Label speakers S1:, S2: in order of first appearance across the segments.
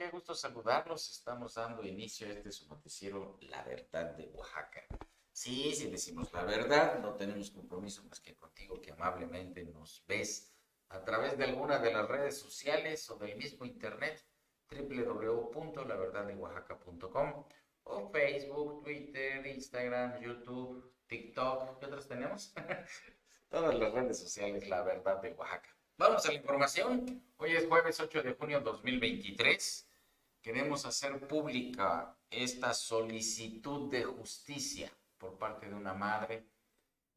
S1: qué gusto saludarlos. Estamos dando inicio a este su noticiero La Verdad de Oaxaca. Sí, sí decimos la verdad, no tenemos compromiso más que contigo que amablemente nos ves a través de alguna de las redes sociales o del mismo internet www.laverdadeoaxaca.com o Facebook, Twitter, Instagram, YouTube, TikTok, ¿qué otras tenemos? Todas las redes sociales La Verdad de Oaxaca. Vamos a la información. Hoy es jueves 8 de junio de 2023. Queremos hacer pública esta solicitud de justicia por parte de una madre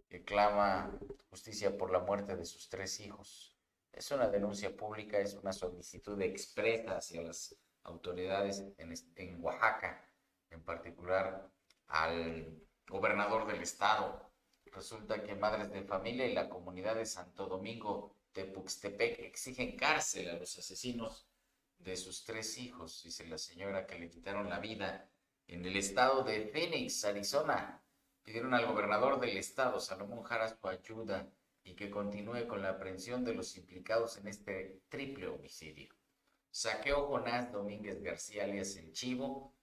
S1: que clama justicia por la muerte de sus tres hijos. Es una denuncia pública, es una solicitud expresa hacia las autoridades en, Oaxaca, en particular al gobernador del estado. Resulta que madres de familia y la comunidad de Santo Domingo Tepuxtepec exigen cárcel a los asesinos de sus tres hijos, dice la señora que le quitaron la vida en el estado de Phoenix, Arizona. Pidieron al gobernador del estado, Salomón Jara, su ayuda y que continúe con la aprehensión de los implicados en este triple homicidio. Saqueo Jonás Domínguez García, alias El Chivo,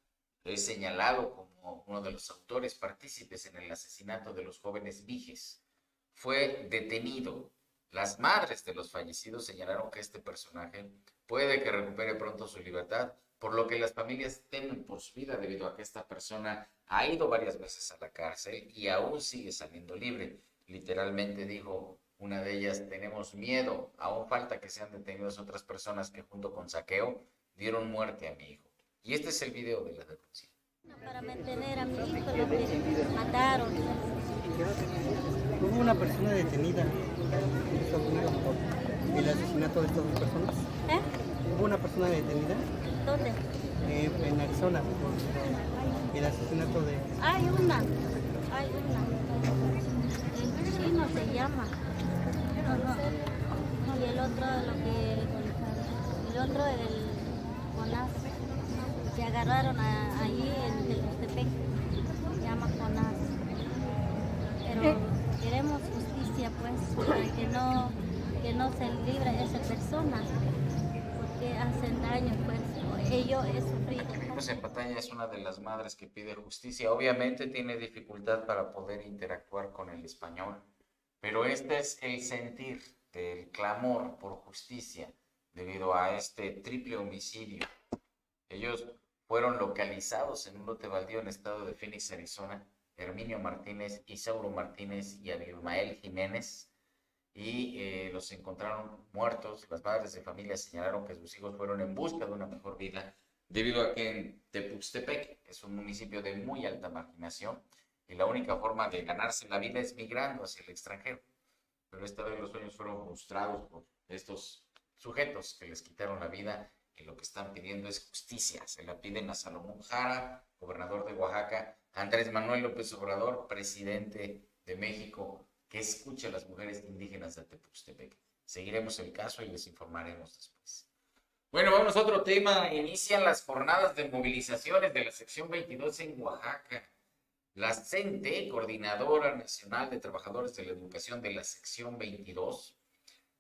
S1: es señalado como uno de los autores partícipes en el asesinato de los jóvenes Viges. Fue detenido las madres de los fallecidos señalaron que este personaje puede que recupere pronto su libertad, por lo que las familias temen por su vida debido a que esta persona ha ido varias veces a la cárcel y aún sigue saliendo libre. Literalmente dijo una de ellas, tenemos miedo, aún falta que sean detenidas otras personas que junto con saqueo dieron muerte a mi hijo. Y este es el video de la denuncia.
S2: Para mantener a mi hijo lo que mataron.
S3: Hubo una persona detenida en Estados Unidos por el asesinato de estas dos personas.
S2: ¿Eh?
S3: Hubo una persona detenida
S2: ¿Dónde?
S3: eh, en Arizona por el asesinato de...
S2: Hay una, hay una. El chino se llama. No, no. Y el otro, lo que. El otro, el Jonás. Se agarraron a- allí en Telustepec. Se llama Jonás. Pero queremos justicia, pues, para que no, que no se libre esa persona. Porque hacen daño, pues. Ello he sufrido.
S1: Pues en pantalla es una de las madres que pide justicia. Obviamente tiene dificultad para poder interactuar con el español, pero este es el sentir del clamor por justicia debido a este triple homicidio. Ellos fueron localizados en un lote baldío en el estado de Phoenix, Arizona. Herminio Martínez, Isauro Martínez y Abimael Jiménez. Y eh, los encontraron muertos. Las madres de familia señalaron que sus hijos fueron en busca de una mejor vida debido a que en Tepuxtepec es un municipio de muy alta marginación y la única forma de ganarse la vida es migrando hacia el extranjero. Pero esta vez los sueños fueron frustrados por estos sujetos que les quitaron la vida y lo que están pidiendo es justicia. Se la piden a Salomón Jara, gobernador de Oaxaca, Andrés Manuel López Obrador, presidente de México, que escuche a las mujeres indígenas de Tepuxtepec. Seguiremos el caso y les informaremos después. Bueno, vamos a otro tema. Inician las jornadas de movilizaciones de la sección 22 en Oaxaca. La CENTE, Coordinadora Nacional de Trabajadores de la Educación de la sección 22,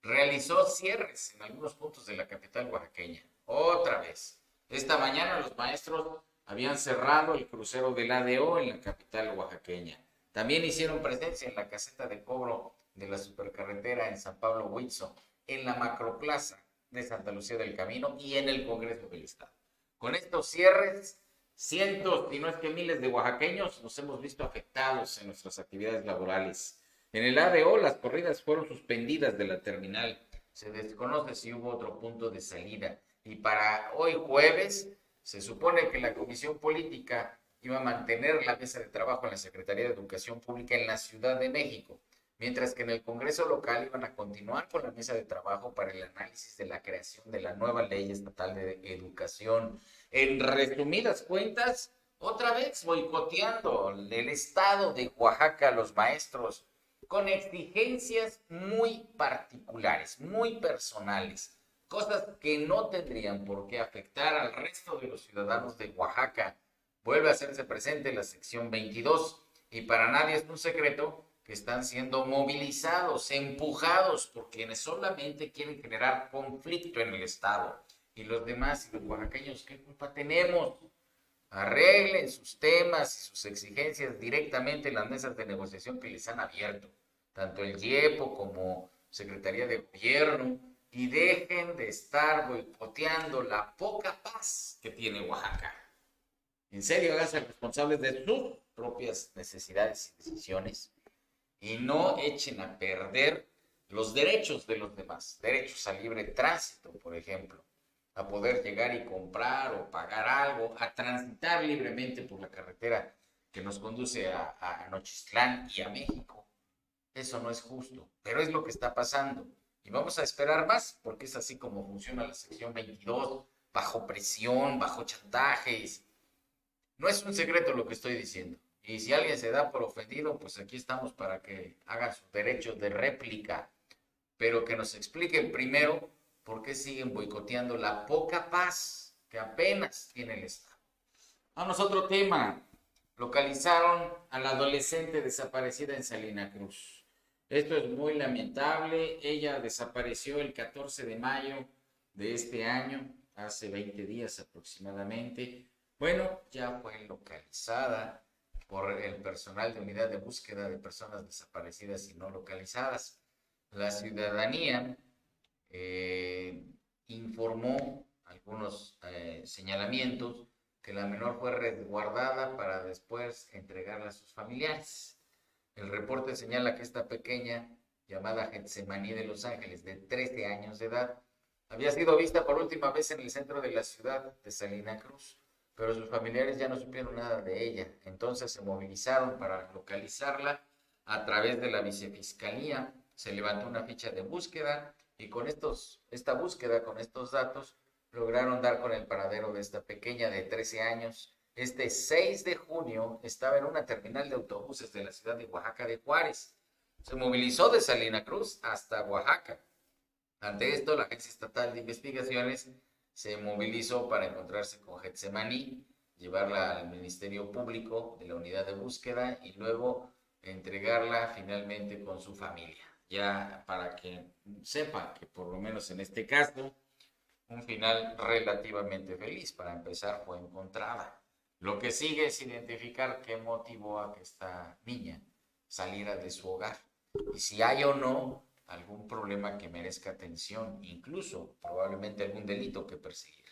S1: realizó cierres en algunos puntos de la capital oaxaqueña. Otra vez. Esta mañana los maestros habían cerrado el crucero del ADO en la capital oaxaqueña. También hicieron presencia en la caseta de cobro de la supercarretera en San Pablo Huitzo, en la macroplaza de Santa Lucía del Camino y en el Congreso del Estado. Con estos cierres, cientos, y no es que miles de oaxaqueños nos hemos visto afectados en nuestras actividades laborales. En el ADO las corridas fueron suspendidas de la terminal. Se desconoce si hubo otro punto de salida. Y para hoy jueves se supone que la Comisión Política iba a mantener la mesa de trabajo en la Secretaría de Educación Pública en la Ciudad de México, mientras que en el Congreso local iban a continuar con la mesa de trabajo para el análisis de la creación de la nueva ley estatal de educación. En resumidas cuentas, otra vez boicoteando el estado de Oaxaca a los maestros con exigencias muy particulares, muy personales, cosas que no tendrían por qué afectar al resto de los ciudadanos de Oaxaca. Vuelve a hacerse presente la sección 22 y para nadie es un secreto que están siendo movilizados, empujados por quienes solamente quieren generar conflicto en el Estado. y los demás, y los oaxaqueños, ¿qué culpa tenemos? Arreglen sus temas y sus exigencias directamente en las mesas de negociación que les han abierto, tanto el IEPO como Secretaría de Gobierno, y dejen de estar boicoteando la poca paz que tiene Oaxaca. En serio, háganse responsables de sus propias necesidades y decisiones y no echen a perder los derechos de los demás, derechos a libre tránsito, por ejemplo, a poder llegar y comprar o pagar algo, a transitar libremente por la carretera que nos conduce a, a Nochistlán y a México. Eso no es justo, pero es lo que está pasando. Y vamos a esperar más, porque es así como funciona la sección 22, bajo presión, bajo chantajes. No es un secreto lo que estoy diciendo. Y si alguien se da por ofendido, pues aquí estamos para que hagan su derecho de réplica, pero que nos expliquen primero por qué siguen boicoteando la poca paz que apenas tiene el Estado. Vamos a otro tema. Localizaron a la adolescente desaparecida en Salina Cruz. Esto es muy lamentable. Ella desapareció el 14 de mayo de este año, hace 20 días aproximadamente. Bueno, ya fue localizada por el personal de unidad de búsqueda de personas desaparecidas y no localizadas. La ciudadanía eh, informó algunos eh, señalamientos que la menor fue resguardada para después entregarla a sus familiares. El reporte señala que esta pequeña, llamada Getsemaní de Los Ángeles, de 13 años de edad, había sido vista por última vez en el centro de la ciudad de Salina Cruz, pero sus familiares ya no supieron nada de ella. Entonces se movilizaron para localizarla a través de la vicefiscalía. Se levantó una ficha de búsqueda y con estos, esta búsqueda, con estos datos, lograron dar con el paradero de esta pequeña de 13 años este 6 de junio estaba en una terminal de autobuses de la ciudad de Oaxaca de Juárez. Se movilizó de Salina Cruz hasta Oaxaca. Ante esto, la Agencia Estatal de Investigaciones se movilizó para encontrarse con Getsemaní, llevarla al Ministerio Público de la Unidad de Búsqueda y luego entregarla finalmente con su familia. Ya para que sepa que por lo menos en este caso, un final relativamente feliz. Para empezar, fue encontrada. Lo que sigue es identificar qué motivó a que esta niña saliera de su hogar y si hay o no algún problema que merezca atención, incluso probablemente algún delito que perseguir.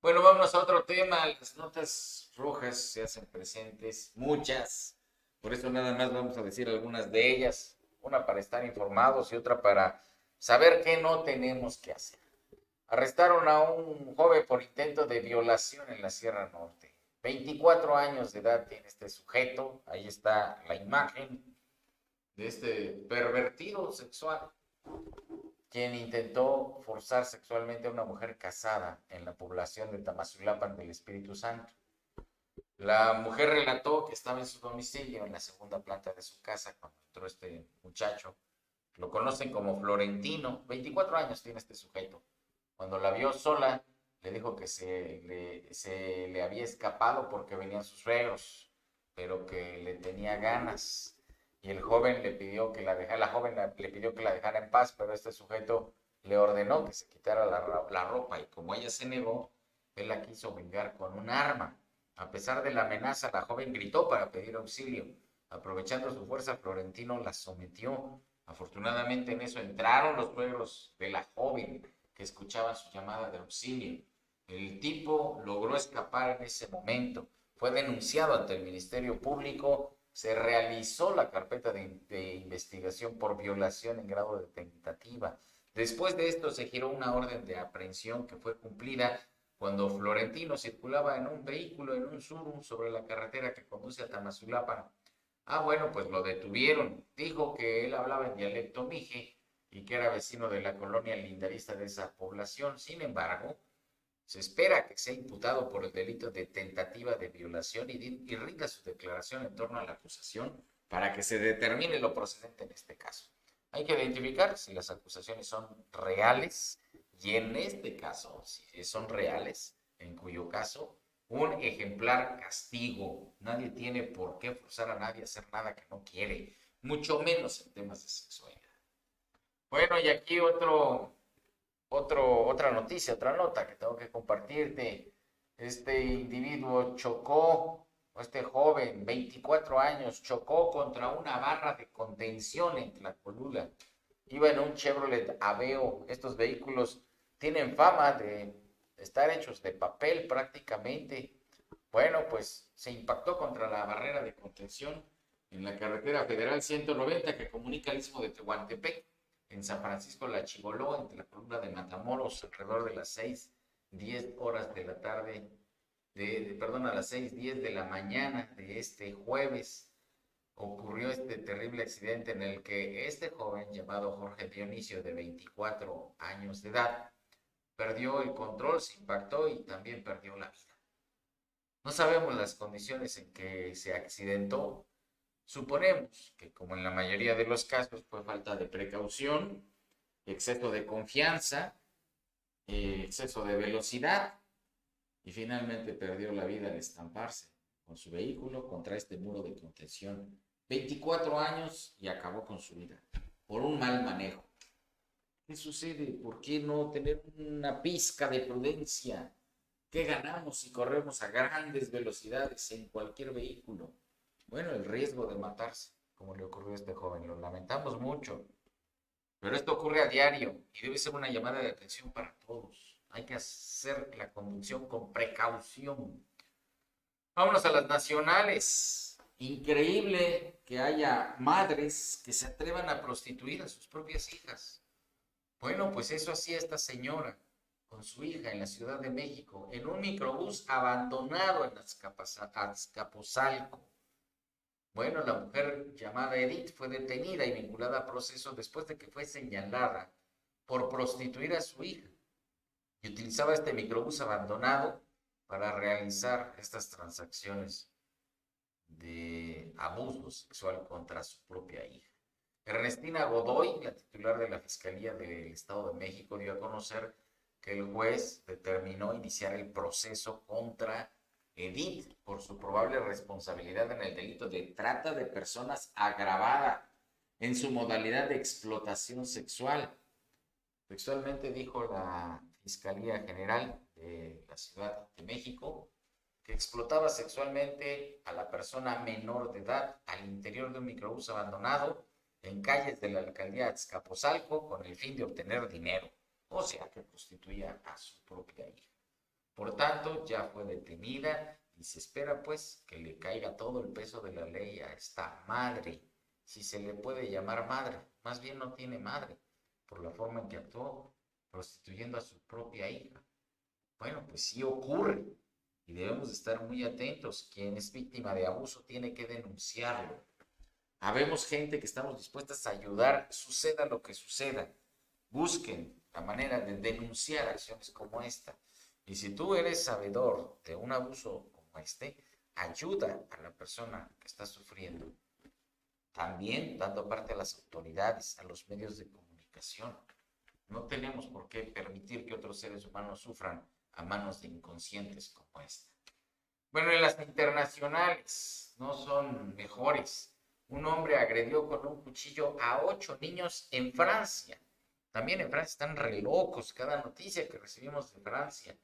S1: Bueno, vamos a otro tema. Las notas rojas se hacen presentes, muchas. Por eso nada más vamos a decir algunas de ellas. Una para estar informados y otra para saber qué no tenemos que hacer. Arrestaron a un joven por intento de violación en la Sierra Norte. 24 años de edad tiene este sujeto, ahí está la imagen de este pervertido sexual, quien intentó forzar sexualmente a una mujer casada en la población de Tamazulapan del Espíritu Santo. La mujer relató que estaba en su domicilio en la segunda planta de su casa cuando entró este muchacho. Lo conocen como Florentino, 24 años tiene este sujeto. Cuando la vio sola, le dijo que se le, se le había escapado porque venían sus suegros, pero que le tenía ganas. Y el joven le pidió que la dejara, la joven le pidió que la dejara en paz, pero este sujeto le ordenó que se quitara la, la ropa y como ella se negó, él la quiso vengar con un arma. A pesar de la amenaza, la joven gritó para pedir auxilio. Aprovechando su fuerza, Florentino la sometió. Afortunadamente en eso entraron los suegros de la joven que escuchaban su llamada de auxilio. El tipo logró escapar en ese momento. Fue denunciado ante el Ministerio Público. Se realizó la carpeta de, investigación por violación en grado de tentativa. Después de esto se giró una orden de aprehensión que fue cumplida cuando Florentino circulaba en un vehículo, en un surum, sobre la carretera que conduce a Tamazulapan. Ah, bueno, pues lo detuvieron. Dijo que él hablaba en dialecto mije y que era vecino de la colonia lindarista de esa población. Sin embargo, se espera que sea imputado por el delito de tentativa de violación y, rinda su declaración en torno a la acusación para que se determine lo procedente en este caso. Hay que identificar si las acusaciones son reales y en este caso, si son reales, en cuyo caso un ejemplar castigo. Nadie tiene por qué forzar a nadie a hacer nada que no quiere, mucho menos en temas de sexualidad. Bueno, y aquí otro otro, otra noticia, otra nota que tengo que compartirte. Este individuo chocó, este joven, 24 años, chocó contra una barra de contención en Tlacolula. Iba en un Chevrolet Aveo. Estos vehículos tienen fama de estar hechos de papel prácticamente. Bueno, pues se impactó contra la barrera de contención en la carretera federal 190 que comunica el istmo de Tehuantepec en San Francisco La Chiboló, entre la columna de Matamoros, alrededor de las 6, 10 horas de la tarde, de, perdón, a las 6, 10 de la mañana de este jueves, ocurrió este terrible accidente en el que este joven llamado Jorge Dionisio, de 24 años de edad, perdió el control, se impactó y también perdió la vida. No sabemos las condiciones en que se accidentó, Suponemos que, como en la mayoría de los casos, fue falta de precaución, exceso de confianza, eh, exceso de velocidad y finalmente perdió la vida al estamparse con su vehículo contra este muro de contención. 24 años y acabó con su vida por un mal manejo. ¿Qué sucede? ¿Por qué no tener una pizca de prudencia? ¿Qué ganamos si corremos a grandes velocidades en cualquier vehículo? Bueno, el riesgo de matarse, como le ocurrió a este joven. Lo lamentamos mucho. Pero esto ocurre a diario y debe ser una llamada de atención para todos. Hay que hacer la conducción con precaución. Vámonos a las nacionales. Increíble que haya madres que se atrevan a prostituir a sus propias hijas. Bueno, pues eso hacía esta señora con su hija en la Ciudad de México, en un microbús abandonado en Azcapotzalco. Bueno, la mujer llamada Edith fue detenida y vinculada a proceso después de que fue señalada por prostituir a su hija y utilizaba este microbús abandonado para realizar estas transacciones de abuso sexual contra su propia hija. Ernestina Godoy, la titular de la Fiscalía del Estado de México, dio a conocer que el juez determinó iniciar el proceso contra Edith por su probable responsabilidad en el delito de trata de personas agravada en su modalidad de explotación sexual. Textualmente dijo la Fiscalía General de la Ciudad de México que explotaba sexualmente a la persona menor de edad al interior de un microbús abandonado en calles de la alcaldía Azcapotzalco con el fin de obtener dinero, o sea que prostituía a su propia hija. Por tanto, ya fue detenida y se espera pues que le caiga todo el peso de la ley a esta madre, si se le puede llamar madre, más bien no tiene madre, por la forma en que actuó, prostituyendo a su propia hija. Bueno, pues sí ocurre y debemos estar muy atentos. Quien es víctima de abuso tiene que denunciarlo. Habemos gente que estamos dispuestas a ayudar, suceda lo que suceda. Busquen la manera de denunciar acciones como esta. Y si tú eres sabedor de un abuso como este, ayuda a la persona que está sufriendo. También dando parte a las autoridades, a los medios de comunicación. No tenemos por qué permitir que otros seres humanos sufran a manos de inconscientes como esta. Bueno, en las internacionales no son mejores. Un hombre agredió con un cuchillo a ocho niños en Francia. También en Francia están re locos cada noticia que recibimos de Francia.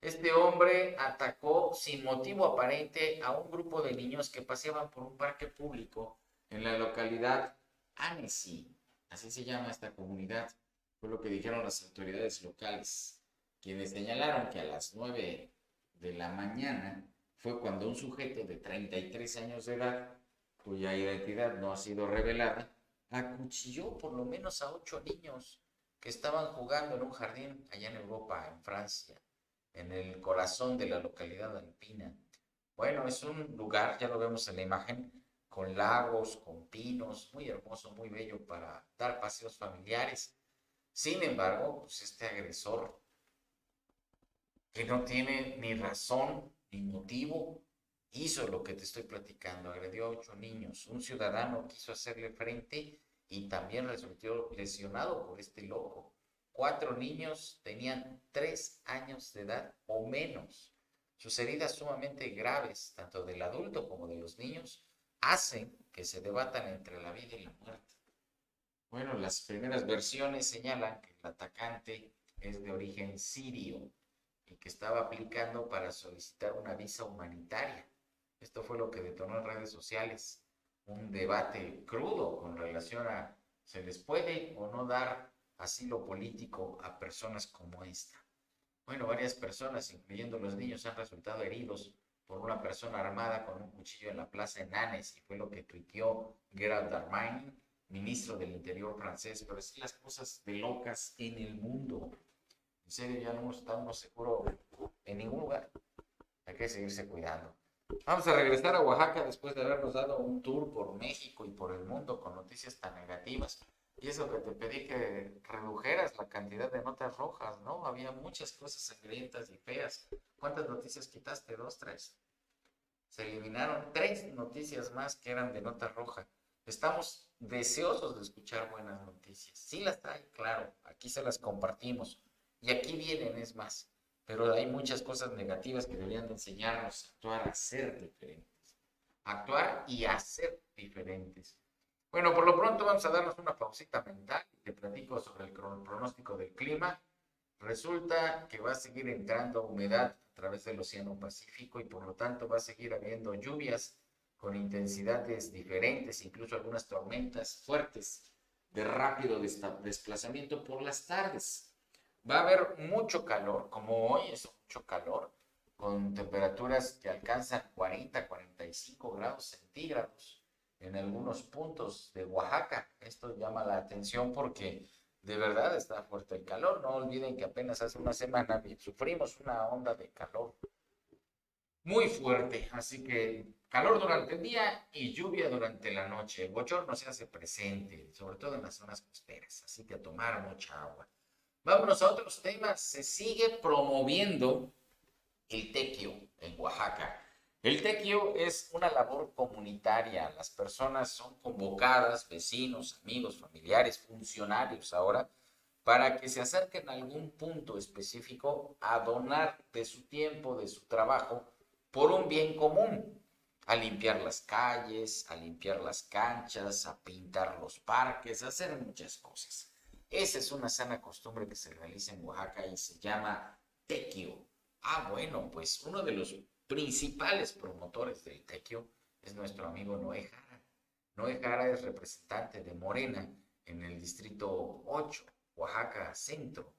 S1: Este hombre atacó sin motivo aparente a un grupo de niños que paseaban por un parque público en la localidad Annecy. Así se llama esta comunidad. Fue lo que dijeron las autoridades locales, quienes señalaron que a las 9 de la mañana fue cuando un sujeto de 33 años de edad, cuya identidad no ha sido revelada, acuchilló por lo menos a ocho niños que estaban jugando en un jardín allá en Europa, en Francia en el corazón de la localidad alpina. Bueno, es un lugar, ya lo vemos en la imagen, con lagos, con pinos, muy hermoso, muy bello para dar paseos familiares. Sin embargo, pues este agresor, que no tiene ni razón ni motivo, hizo lo que te estoy platicando, agredió a ocho niños. Un ciudadano quiso hacerle frente y también resultó lesionado por este loco. Cuatro niños tenían tres años de edad o menos. Sus heridas sumamente graves, tanto del adulto como de los niños, hacen que se debatan entre la vida y la muerte. Bueno, las primeras versiones señalan que el atacante es de origen sirio y que estaba aplicando para solicitar una visa humanitaria. Esto fue lo que detonó en redes sociales un debate crudo con relación a ¿se les puede o no dar asilo político a personas como esta? Bueno, varias personas, incluyendo los niños, han resultado heridos por una persona armada con un cuchillo en la plaza de Nanes, y fue lo que tuiteó Gerald Darmanin, ministro del Interior francés, pero es las cosas de locas en el mundo. En serio, ya no estamos seguros en ningún lugar. Hay que seguirse cuidando. Vamos a regresar a Oaxaca después de habernos dado un tour por México y por el mundo con noticias tan negativas. Y eso que te pedí que redujeras la cantidad de notas rojas, ¿no? Había muchas cosas sangrientas y feas. ¿Cuántas noticias quitaste? ¿Dos, tres? Se eliminaron tres noticias más que eran de nota roja. Estamos deseosos de escuchar buenas noticias. Sí las trae, claro. Aquí se las compartimos. Y aquí vienen, es más pero hay muchas cosas negativas que deberían de enseñarnos a actuar, a ser diferentes. Actuar y diferentes. Bueno, por lo pronto vamos a darnos una pausita mental y te platico sobre el pronóstico del clima. Resulta que va a seguir entrando humedad a través del Océano Pacífico y por lo tanto va a seguir habiendo lluvias con intensidades diferentes, incluso algunas tormentas fuertes de rápido desplazamiento por las tardes. Va a haber mucho calor, como hoy es mucho calor, con temperaturas que alcanzan 40, 45 grados centígrados en algunos puntos de Oaxaca. Esto llama la atención porque de verdad está fuerte el calor. No olviden que apenas hace una semana sufrimos una onda de calor muy fuerte. Así que calor durante el día y lluvia durante la noche. El bochorno se hace presente, sobre todo en las zonas costeras. Así que tomar mucha agua. Vámonos a otros temas. Se sigue promoviendo el tequio en Oaxaca. El tequio es una labor comunitaria. Las personas son convocadas, vecinos, amigos, familiares, funcionarios ahora, para que se acerquen a algún punto específico a donar de su tiempo, de su trabajo, por un bien común. A limpiar las calles, a limpiar las canchas, a pintar los parques, a hacer muchas cosas. Esa es una sana costumbre que se realiza en Oaxaca y se llama tequio. Ah, bueno, pues uno de los principales promotores del tequio es nuestro amigo Noé Jara. Noé Jara es representante de Morena en el distrito 8, Oaxaca Centro.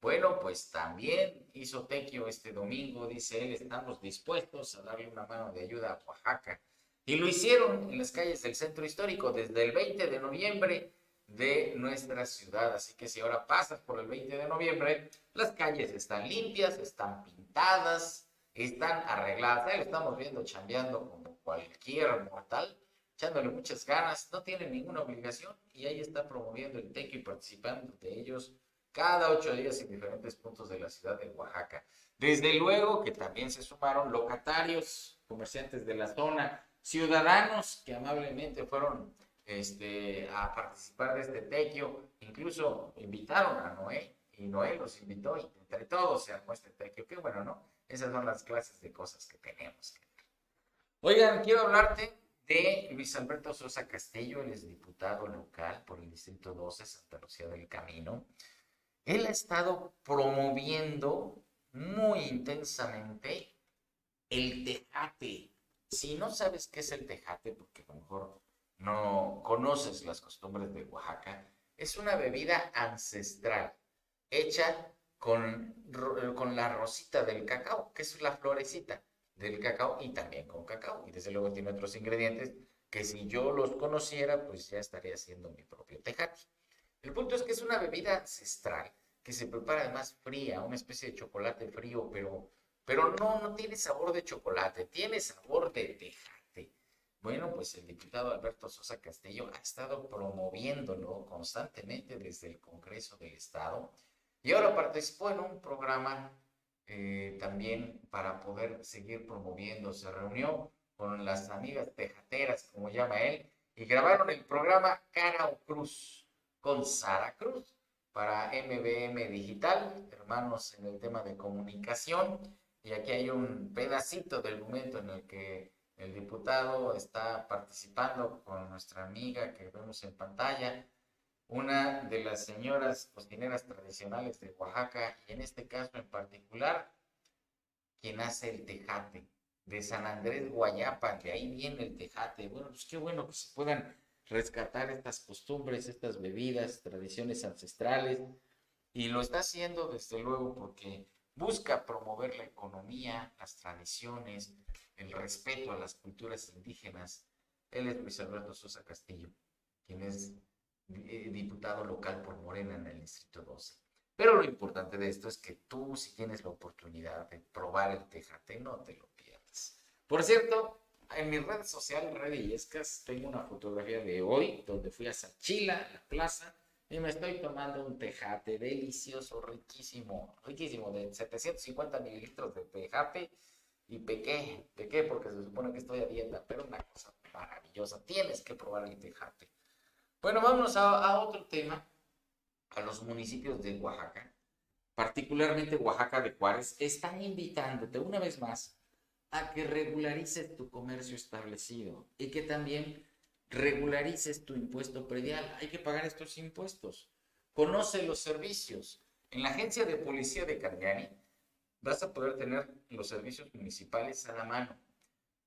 S1: Bueno, pues también hizo tequio este domingo, dice él, estamos dispuestos a darle una mano de ayuda a Oaxaca. Y lo hicieron en las calles del centro histórico desde el 20 de noviembre de nuestra ciudad. Así que si ahora pasas por el 20 de noviembre, las calles están limpias, están pintadas, están arregladas. Ahí lo estamos viendo chambeando como cualquier mortal, echándole muchas ganas, no tiene ninguna obligación y ahí está promoviendo el tequio y participando de ellos cada ocho días en diferentes puntos de la ciudad de Oaxaca. Desde luego que también se sumaron locatarios, comerciantes de la zona, ciudadanos que amablemente fueron este, a participar de este tequio. Incluso invitaron a Noé y Noé los invitó y entre todos se armó este tequio. Qué bueno, ¿no? Esas son las clases de cosas que tenemos que ver. Oigan, quiero hablarte de Luis Alberto Sosa Castillo, él es diputado local por el Distrito 12, Santa Lucía del Camino. Él ha estado promoviendo muy intensamente el tejate. Si no sabes qué es el tejate, porque a lo mejor no conoces las costumbres de Oaxaca, es una bebida ancestral hecha con, con la rosita del cacao, que es la florecita del cacao y también con cacao. Y desde luego tiene otros ingredientes que si yo los conociera, pues ya estaría haciendo mi propio tejate. El punto es que es una bebida ancestral que se prepara además fría, una especie de chocolate frío, pero, pero no, no tiene sabor de chocolate, tiene sabor de tejate. Bueno, pues el diputado Alberto Sosa Castillo ha estado promoviéndolo constantemente desde el Congreso del Estado y ahora participó en un programa eh, también para poder seguir promoviendo. Se reunió con las amigas tejateras, como llama él, y grabaron el programa Cara o Cruz con Sara Cruz para MBM Digital, hermanos en el tema de comunicación. Y aquí hay un pedacito del momento en el que el diputado está participando con nuestra amiga que vemos en pantalla una de las señoras cocineras tradicionales de Oaxaca, y en este caso en particular, quien hace el tejate de San Andrés Guayapa, de ahí viene el tejate. Bueno, pues qué bueno que se puedan rescatar estas costumbres, estas bebidas, tradiciones ancestrales, y lo está haciendo desde luego porque busca promover la economía, las tradiciones, el respeto a las culturas indígenas. Él es Luis Alberto Sosa Castillo, quien es eh, diputado local por Morena en el Distrito 12. Pero lo importante de esto es que tú, si tienes la oportunidad de probar el tejate, no te lo pierdas. Por cierto, en mi red social, Red tengo una fotografía de hoy donde fui a Sachila, la plaza, y me estoy tomando un tejate delicioso, riquísimo, riquísimo, de 750 mililitros de tejate. Y pequé, pequé porque se supone que estoy a dieta, pero una cosa maravillosa. Tienes que probar el tejate. Bueno, vámonos a, otro tema, a los municipios de Oaxaca, particularmente Oaxaca de Juárez, están invitándote una vez más a que regularices tu comercio establecido y que también regularices tu impuesto predial. Hay que pagar estos impuestos. Conoce los servicios. En la agencia de policía de Cardiani vas a poder tener los servicios municipales a la mano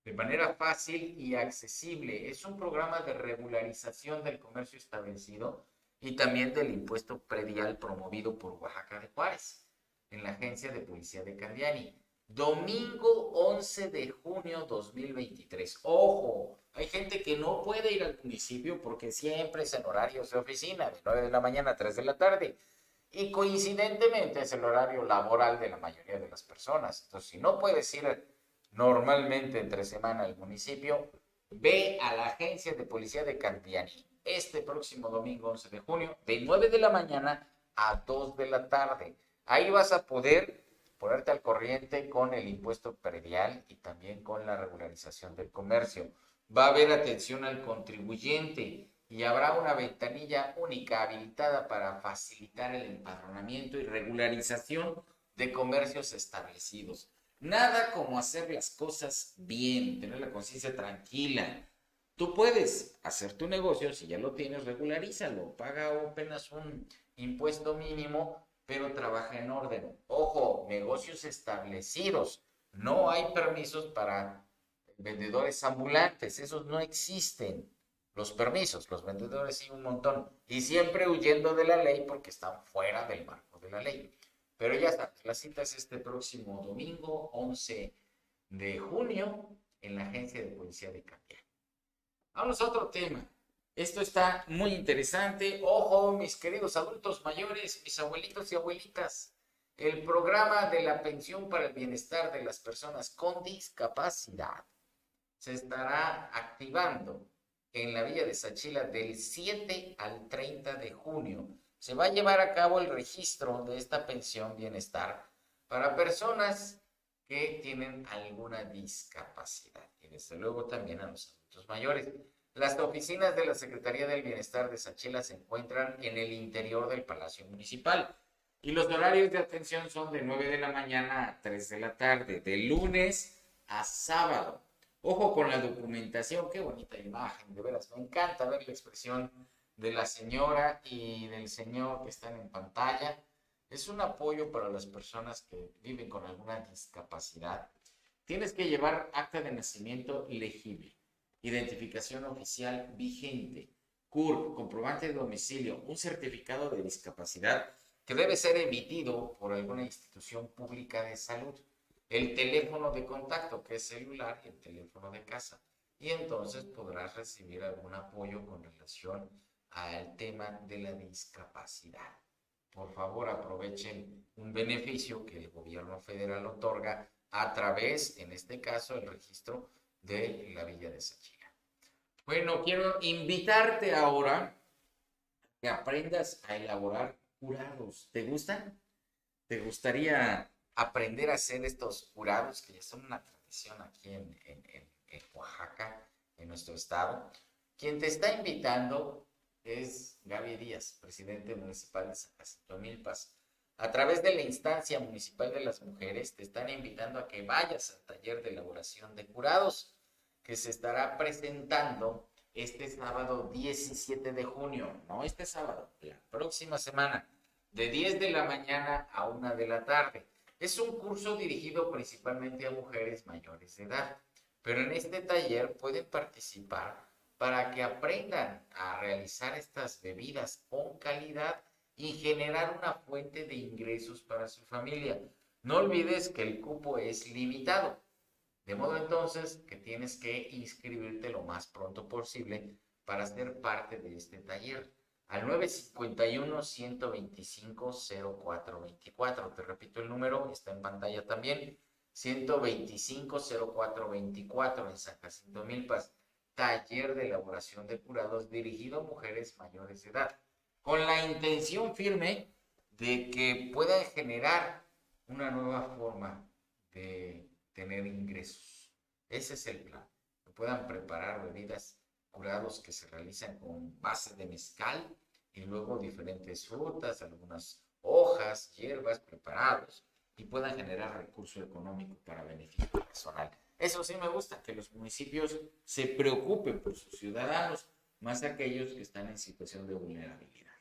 S1: de manera fácil y accesible. Es un programa de regularización del comercio establecido y también del impuesto predial promovido por Oaxaca de Juárez en la agencia de policía de Candiani. Domingo 11 de junio 2023. Ojo, hay gente que no puede ir al municipio porque siempre es en horarios de oficina, de 9 de la mañana a 3 de la tarde. Y coincidentemente es el horario laboral de la mayoría de las personas. Entonces, si no puedes ir normalmente entre semana al municipio, ve a la agencia de policía de Candiani este próximo domingo 11 de junio, de 9 de la mañana a 2 de la tarde. Ahí vas a poder ponerte al corriente con el impuesto predial y también con la regularización del comercio. Va a haber atención al contribuyente y habrá una ventanilla única habilitada para facilitar el empadronamiento y regularización de comercios establecidos. Nada como hacer las cosas bien, tener la conciencia tranquila. Tú puedes hacer tu negocio, si ya lo tienes, regularízalo, paga apenas un impuesto mínimo pero trabaja en orden. Ojo, negocios establecidos. No hay permisos para vendedores ambulantes, esos no existen. Los permisos, los vendedores sí un montón. Y siempre huyendo de la ley porque están fuera del marco de la ley. Pero ya está, la cita es este próximo domingo, 11 de junio, en la agencia de policía de Campián. Vamos a otro tema. Esto está muy interesante. Ojo, mis queridos adultos mayores, mis abuelitos y abuelitas. El programa de la pensión para el bienestar de las personas con discapacidad se estará activando en la Villa de Sachila del 7 al 30 de junio. Se va a llevar a cabo el registro de esta pensión bienestar para personas que tienen alguna discapacidad y desde luego también a los adultos mayores. Las oficinas de la Secretaría del Bienestar de Sachila se encuentran en el interior del Palacio Municipal y los horarios de atención son de 9 de la mañana a 3 de la tarde, de lunes a sábado. Ojo con la documentación, qué bonita imagen, de veras, me encanta ver la expresión de la señora y del señor que están en pantalla. Es un apoyo para las personas que viven con alguna discapacidad. Tienes que llevar acta de nacimiento legible identificación oficial vigente, CURP, comprobante de domicilio, un certificado de discapacidad que debe ser emitido por alguna institución pública de salud, el teléfono de contacto, que es celular, y el teléfono de casa. Y entonces podrás recibir algún apoyo con relación al tema de la discapacidad. Por favor, aprovechen un beneficio que el gobierno federal otorga a través, en este caso, el registro de la Villa de Sachila. Bueno, quiero invitarte ahora a que aprendas a elaborar curados. ¿Te gustan? ¿Te gustaría aprender a hacer estos curados que ya son una tradición aquí en, Oaxaca, en nuestro estado? Quien te está invitando es Gaby Díaz, presidente municipal de San Milpas. A través de la instancia municipal de las mujeres te están invitando a que vayas al taller de elaboración de curados que se estará presentando este sábado 17 de junio, no este sábado, la próxima semana, de 10 de la mañana a 1 de la tarde. Es un curso dirigido principalmente a mujeres mayores de edad, pero en este taller pueden participar para que aprendan a realizar estas bebidas con calidad y generar una fuente de ingresos para su familia. No olvides que el cupo es limitado, de modo entonces que tienes que inscribirte lo más pronto posible para ser parte de este taller. Al 951-125-0424. Te repito el número, está en pantalla también. 125-0424 en San Jacinto Milpas taller de elaboración de curados dirigido a mujeres mayores de edad, con la intención firme de que puedan generar una nueva forma de tener ingresos. Ese es el plan, que puedan preparar bebidas curados que se realizan con base de mezcal y luego diferentes frutas, algunas hojas, hierbas preparados y puedan generar recurso económico para beneficio personal. Eso sí me gusta, que los municipios se preocupen por sus ciudadanos, más aquellos que están en situación de vulnerabilidad.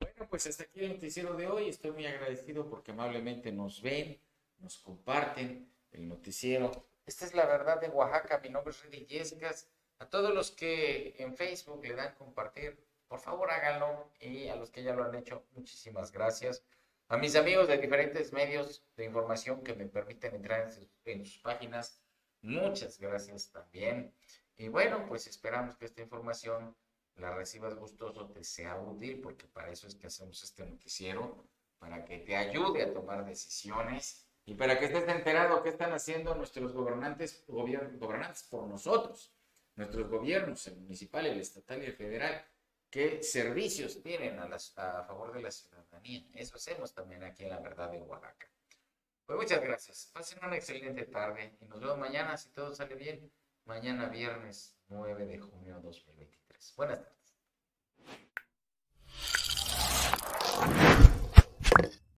S1: Bueno, pues hasta aquí el noticiero de hoy. Estoy muy agradecido porque amablemente nos ven, nos comparten el noticiero. Esta es la verdad de Oaxaca. Mi nombre es Reddy Yescas. A todos los que en Facebook le dan compartir, por favor háganlo. Y a los que ya lo han hecho, muchísimas gracias. A mis amigos de diferentes medios de información que me permiten entrar en sus, páginas, muchas gracias también. Y bueno, pues esperamos que esta información la recibas gustoso, te sea útil, porque para eso es que hacemos este noticiero, para que te ayude a tomar decisiones y para que estés enterado qué están haciendo nuestros gobernantes, gobernantes por nosotros, nuestros gobiernos, el municipal, el estatal y el federal qué servicios tienen a, a favor de la ciudadanía. Eso hacemos también aquí en La Verdad de Oaxaca. Pues muchas gracias. Pasen una excelente tarde y nos vemos mañana, si todo sale bien, mañana viernes 9 de junio de 2023. Buenas tardes.